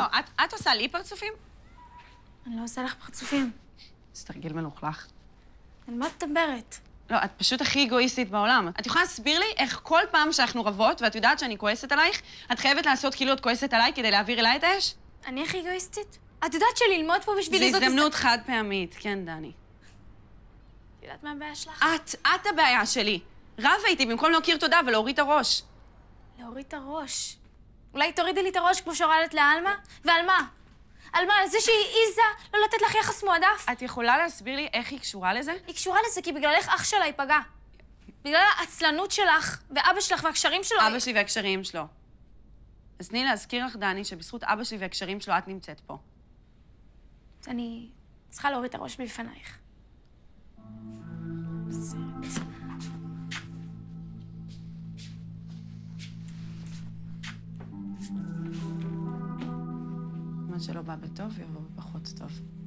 לא, את, את עושה לי פרצופים? אני לא עושה לך פרצופים. זה תרגיל מלוכלך. על מה את מדברת? לא, את פשוט הכי אגואיסטית בעולם. את יכולה להסביר לי איך כל פעם שאנחנו רבות, ואת יודעת שאני כועסת עלייך, את חייבת לעשות כאילו את כועסת עליי כדי להעביר אליי את האש? אני הכי אגואיסטית? את יודעת שללמוד פה בשבילי זו זאת... הזדמנות חד פעמית, כן, דני. את יודעת מה הבעיה שלך? את, את הבעיה שלי. רבה איתי במקום להכיר תודה ולהוריד את הראש. להוריד את הראש. אולי תורידי לי את הראש כמו שהורדת לעלמה? ועל מה? על מה? על זה שהיא העיזה לא לתת לך יחס מועדף? את יכולה להסביר לי איך היא קשורה לזה? היא קשורה לזה כי בגללך אח שלה ייפגע. בגלל העצלנות שלך, ואבא שלך והקשרים שלו... אבא שלי והקשרים שלו. אז תני להזכיר לך, דני, שבזכות אבא שלי והקשרים שלו את נמצאת פה. אני צריכה להוריד את הראש בפנייך. שלא בא בטוב, יבוא בפחות טוב.